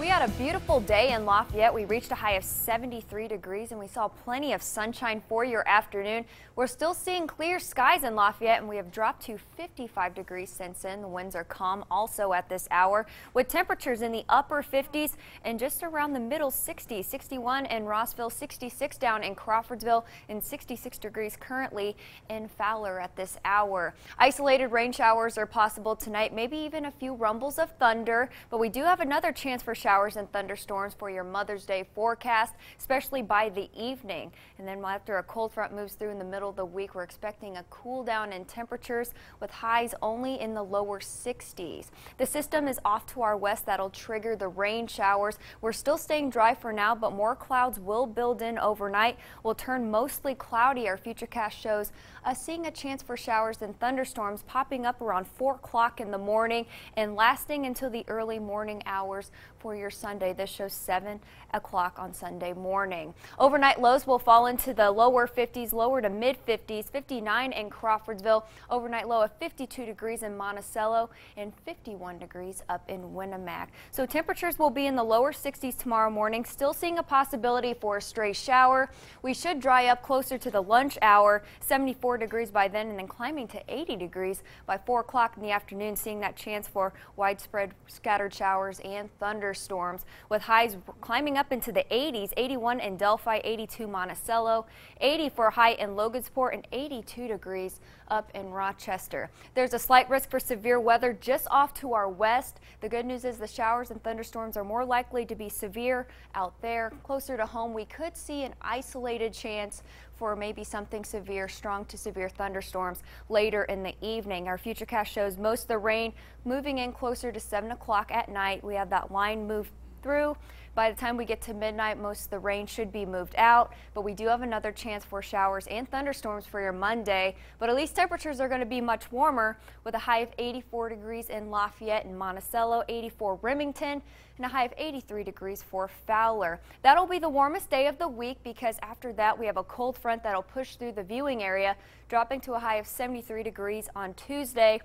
We had a beautiful day in Lafayette. We reached a high of 73 degrees and we saw plenty of sunshine for your afternoon. We're still seeing clear skies in Lafayette and we have dropped to 55 degrees since then. The winds are calm also at this hour with temperatures in the upper 50s and just around the middle 60s. 61 in Rossville, 66 down in Crawfordsville and 66 degrees currently in Fowler at this hour. Isolated rain showers are possible tonight, maybe even a few rumbles of thunder, but we do have another chance for showers showers and thunderstorms for your Mother's Day forecast, especially by the evening. And then after a cold front moves through in the middle of the week, we're expecting a cool down in temperatures with highs only in the lower 60s. The system is off to our west. That'll trigger the rain showers. We're still staying dry for now, but more clouds will build in overnight. Will turn mostly cloudy. Our futurecast shows us seeing a chance for showers and thunderstorms popping up around 4 o'clock in the morning and lasting until the early morning hours for your Sunday. This shows 7 o'clock on Sunday morning. Overnight lows will fall into the lower 50s, lower to mid 50s, 59 in Crawfordsville, overnight low of 52 degrees in Monticello, and 51 degrees up in Winamac. So temperatures will be in the lower 60s tomorrow morning, still seeing a possibility for a stray shower. We should dry up closer to the lunch hour, 74 degrees by then, and then climbing to 80 degrees by 4 o'clock in the afternoon, seeing that chance for widespread scattered showers and thunderstorms storms with highs climbing up into the 80s, 81 in Delphi, 82 Monticello, 80 for high in Logansport, and 82 degrees up in Rochester. There's a slight risk for severe weather just off to our west. The good news is the showers and thunderstorms are more likely to be severe out there. Closer to home, we could see an isolated chance for maybe something severe, strong to severe thunderstorms later in the evening. Our futurecast shows most of the rain moving in closer to 7 o'clock at night. We have that line move through. By the time we get to midnight, most of the rain should be moved out, but we do have another chance for showers and thunderstorms for your Monday. But at least temperatures are going to be much warmer with a high of 84 degrees in Lafayette and Monticello, 84 Remington, and a high of 83 degrees for Fowler. That'll be the warmest day of the week because after that we have a cold front that'll push through the viewing area, dropping to a high of 73 degrees on Tuesday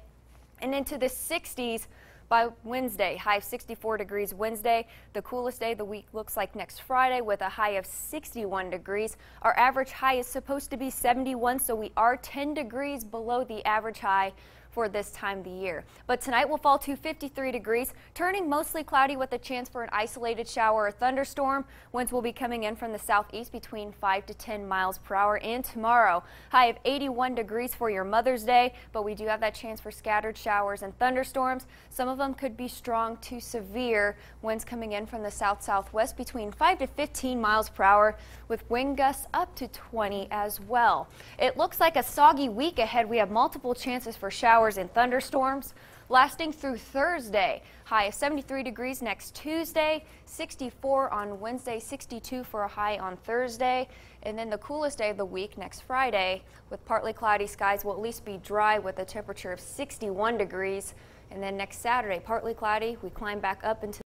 and into the 60s by Wednesday. High of 64 degrees Wednesday. The coolest day of the week looks like next Friday with a high of 61 degrees. Our average high is supposed to be 71, so we are 10 degrees below the average high for this time of the year. But tonight will fall to 53 degrees, turning mostly cloudy with a chance for an isolated shower or thunderstorm. Winds will be coming in from the southeast between 5 to 10 miles per hour. And tomorrow, high of 81 degrees for your Mother's Day, but we do have that chance for scattered showers and thunderstorms. Some of them could be strong to severe. Winds coming in from the south southwest between 5 to 15 miles per hour with wind gusts up to 20 as well. It looks like a soggy week ahead. We have multiple chances for showers showers and thunderstorms lasting through Thursday. High of 73 degrees next Tuesday, 64 on Wednesday, 62 for a high on Thursday, and then the coolest day of the week next Friday with partly cloudy skies will at least be dry with a temperature of 61 degrees. And then next Saturday, partly cloudy, we climb back up into